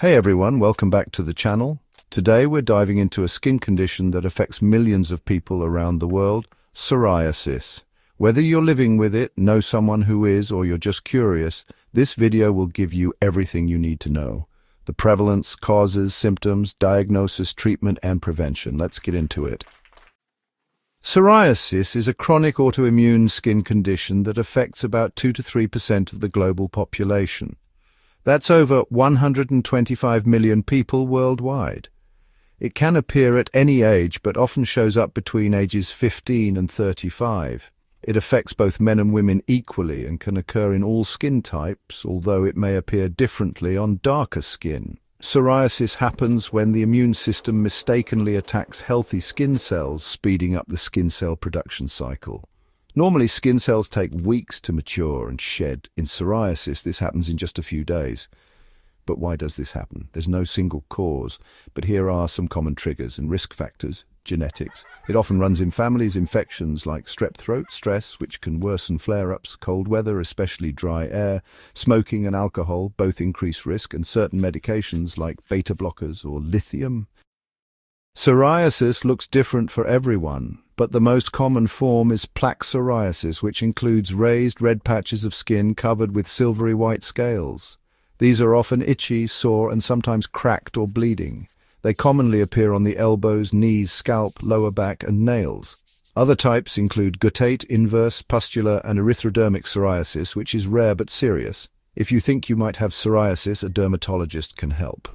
Hey everyone, welcome back to the channel. Today we're diving into a skin condition that affects millions of people around the world, psoriasis. Whether you're living with it, know someone who is, or you're just curious, this video will give you everything you need to know. The prevalence, causes, symptoms, diagnosis, treatment, and prevention. Let's get into it. Psoriasis is a chronic autoimmune skin condition that affects about 2 to 3% of the global population. That's over 125 million people worldwide. It can appear at any age but often shows up between ages 15 and 35. It affects both men and women equally and can occur in all skin types, although it may appear differently on darker skin. Psoriasis happens when the immune system mistakenly attacks healthy skin cells, speeding up the skin cell production cycle. Normally, skin cells take weeks to mature and shed. In psoriasis, this happens in just a few days. But why does this happen? There's no single cause, but here are some common triggers and risk factors genetics. It often runs in families, infections like strep throat, stress, which can worsen flare-ups, cold weather, especially dry air, smoking and alcohol, both increase risk, and certain medications like beta blockers or lithium. Psoriasis looks different for everyone, but the most common form is plaque psoriasis, which includes raised red patches of skin covered with silvery white scales. These are often itchy, sore, and sometimes cracked or bleeding. They commonly appear on the elbows, knees, scalp, lower back, and nails. Other types include guttate, inverse, pustular, and erythrodermic psoriasis, which is rare but serious. If you think you might have psoriasis, a dermatologist can help.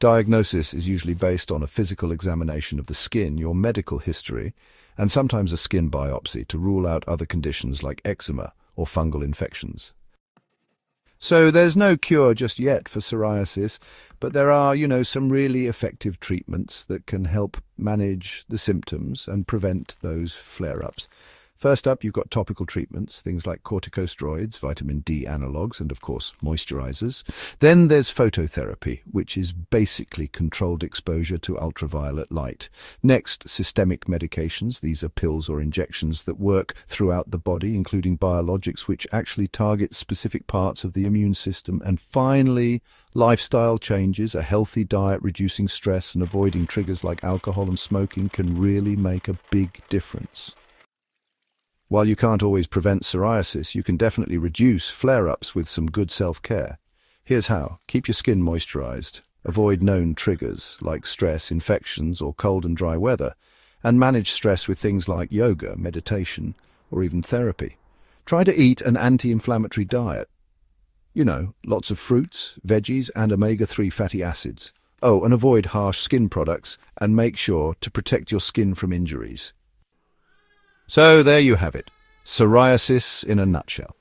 Diagnosis is usually based on a physical examination of the skin, your medical history, and sometimes a skin biopsy to rule out other conditions like eczema or fungal infections. So there's no cure just yet for psoriasis, but there are, you know, some really effective treatments that can help manage the symptoms and prevent those flare-ups. First up, you've got topical treatments, things like corticosteroids, vitamin D analogues, and of course, moisturizers. Then there's phototherapy, which is basically controlled exposure to ultraviolet light. Next, systemic medications. These are pills or injections that work throughout the body, including biologics, which actually target specific parts of the immune system. And finally, lifestyle changes, a healthy diet, reducing stress, and avoiding triggers like alcohol and smoking can really make a big difference. While you can't always prevent psoriasis, you can definitely reduce flare-ups with some good self-care. Here's how. Keep your skin moisturized. Avoid known triggers like stress, infections, or cold and dry weather. And manage stress with things like yoga, meditation, or even therapy. Try to eat an anti-inflammatory diet. You know, lots of fruits, veggies, and omega-3 fatty acids. Oh, and avoid harsh skin products, and make sure to protect your skin from injuries. So there you have it. Psoriasis in a nutshell.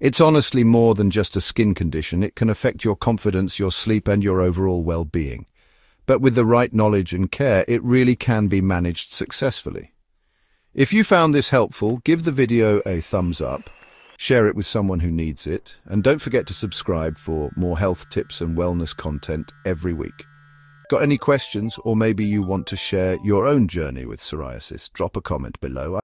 It's honestly more than just a skin condition. It can affect your confidence, your sleep, and your overall well-being. But with the right knowledge and care, it really can be managed successfully. If you found this helpful, give the video a thumbs up, share it with someone who needs it, and don't forget to subscribe for more health tips and wellness content every week. Got any questions, or maybe you want to share your own journey with psoriasis? Drop a comment below.